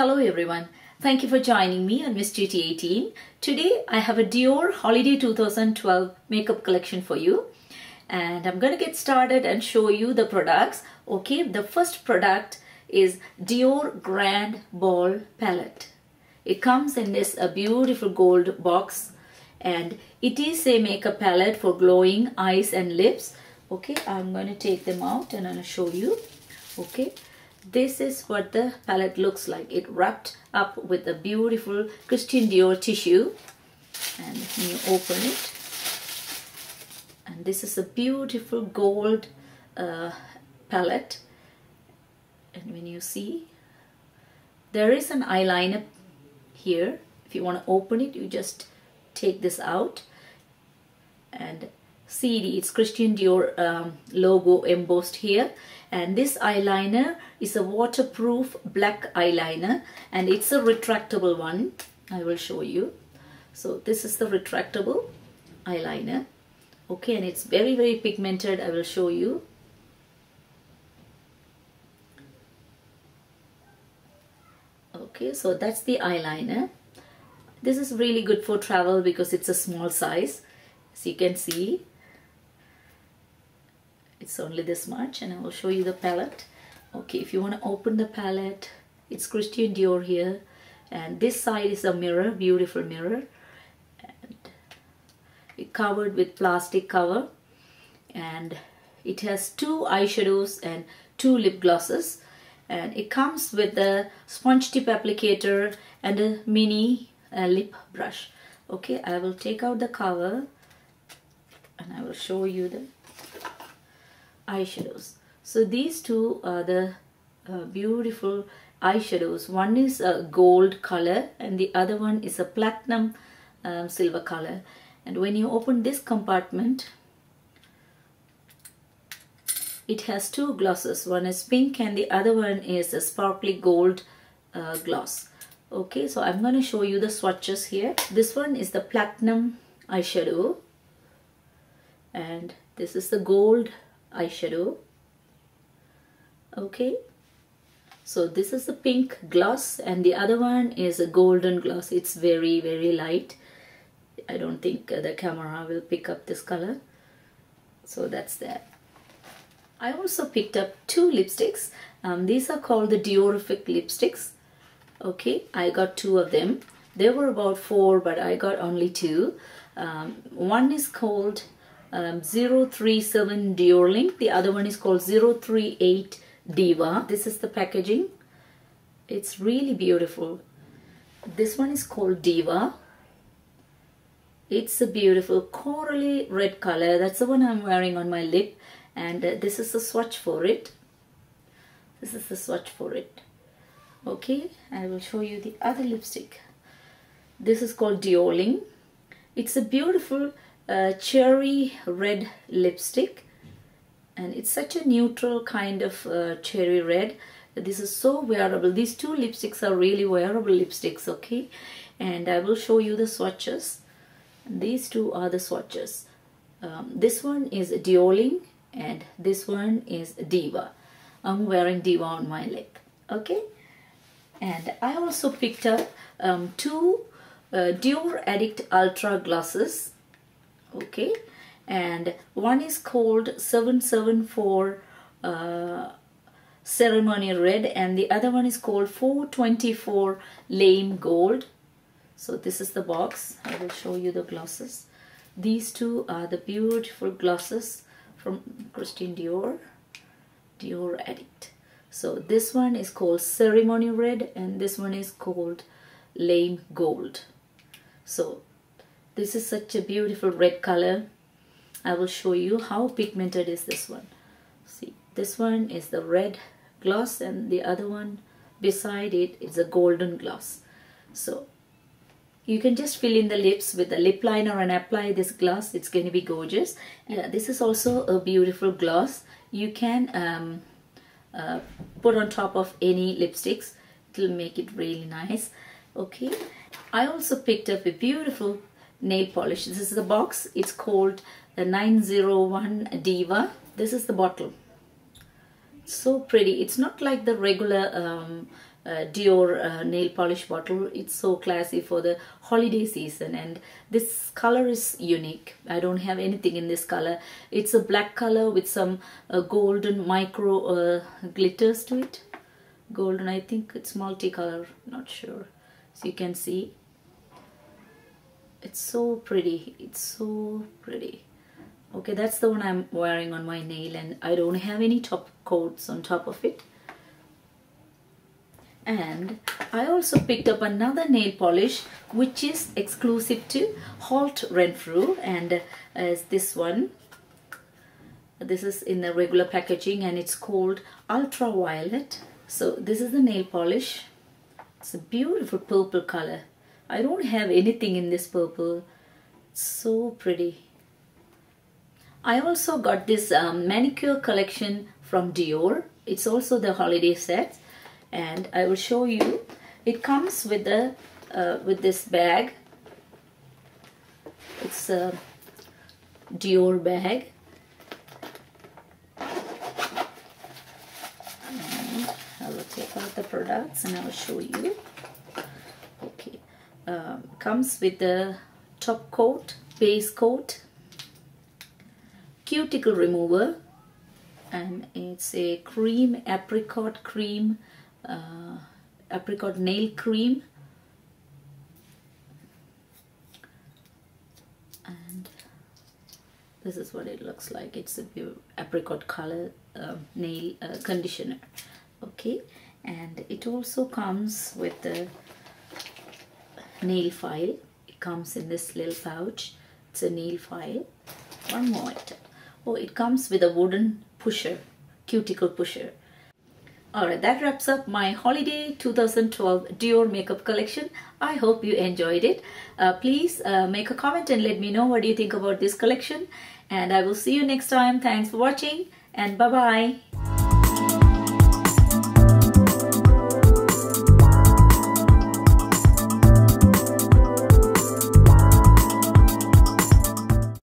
Hello everyone. Thank you for joining me on Miss GT 18. Today I have a Dior Holiday 2012 makeup collection for you. And I'm going to get started and show you the products. Okay, the first product is Dior Grand Bal Palette. It comes in this a beautiful gold box and it is a makeup palette for glowing eyes and lips. Okay, I'm going to take them out and to show you. Okay, this is what the palette looks like. It wrapped up with a beautiful Christian Dior tissue. And you open it. And this is a beautiful gold uh, palette. And when you see there is an eyeliner here. If you want to open it you just take this out. And see it's Christian Dior um, logo embossed here. And this eyeliner is a waterproof black eyeliner and it's a retractable one. I will show you. So this is the retractable eyeliner. Okay and it's very very pigmented. I will show you. Okay so that's the eyeliner. This is really good for travel because it's a small size as you can see it's only this much and I will show you the palette. Okay if you want to open the palette it's Christian Dior here and this side is a mirror beautiful mirror and it covered with plastic cover and it has two eyeshadows and two lip glosses and it comes with a sponge tip applicator and a mini uh, lip brush. Okay I will take out the cover and I will show you the eyeshadows. So these two are the uh, beautiful eyeshadows. One is a gold color and the other one is a platinum um, silver color. And when you open this compartment, it has two glosses. One is pink and the other one is a sparkly gold uh, gloss. Okay, so I'm going to show you the swatches here. This one is the platinum eyeshadow and this is the gold eyeshadow okay. So this is the pink gloss and the other one is a golden gloss. It's very very light. I don't think the camera will pick up this color. So that's that. I also picked up two lipsticks. Um, these are called the Diorific lipsticks. Okay. I got two of them. There were about four but I got only two. Um, one is called um, 037 Dior The other one is called 038 Diva. This is the packaging. It's really beautiful. This one is called Diva. It's a beautiful corally red color. That's the one I'm wearing on my lip. And uh, this is the swatch for it. This is the swatch for it. Okay, I will show you the other lipstick. This is called Diorling. It's a beautiful a cherry red lipstick. And it's such a neutral kind of uh, cherry red. This is so wearable. These two lipsticks are really wearable lipsticks okay? And I will show you the swatches. These two are the swatches. Um, this one is Diorling and this one is Diva. I'm wearing Diva on my lip okay? And I also picked up um, two uh, Dior Addict Ultra glosses okay. And one is called 774 uh, ceremony red and the other one is called 424 lame gold. So this is the box. I will show you the glosses. These two are the beautiful glosses from Christian Dior Dior Addict so this one is called ceremony red and this one is called lame gold. So this is such a beautiful red color. I will show you how pigmented is this one. See, this one is the red gloss and the other one beside it is a golden gloss. So you can just fill in the lips with the lip liner and apply this gloss. It's going to be gorgeous. Yeah, this is also a beautiful gloss. You can um, uh, put on top of any lipsticks. It will make it really nice. Okay. I also picked up a beautiful nail polish. This is the box. It's called the 901 Diva. This is the bottle. So pretty. It's not like the regular um, uh, Dior uh, nail polish bottle. It's so classy for the holiday season and this color is unique. I don't have anything in this color. It's a black color with some uh, golden micro uh, glitters to it. Golden, I think it's multicolor, not sure. So you can see. It's so pretty. It's so pretty. Okay, that's the one I'm wearing on my nail and I don't have any top coats on top of it. And I also picked up another nail polish which is exclusive to Holt Renfrew. And uh, is this one. This is in the regular packaging and it's called ultraviolet. So this is the nail polish. It's a beautiful purple color I don't have anything in this purple. So pretty. I also got this um, manicure collection from Dior. It's also the holiday set. And I will show you. It comes with the uh, with this bag. It's a Dior bag. And I will take out the products and I will show you um, comes with the top coat base coat cuticle remover and it's a cream apricot cream uh, apricot nail cream. And this is what it looks like. It's a apricot color uh, nail uh, conditioner. Okay? And it also comes with the nail file it comes in this little pouch it's a nail file one more item oh it comes with a wooden pusher cuticle pusher Alright, that wraps up my holiday 2012 Dior makeup collection. I hope you enjoyed it. Uh, please uh, make a comment and let me know what do you think about this collection. And I will see you next time. Thanks for watching and bye-bye.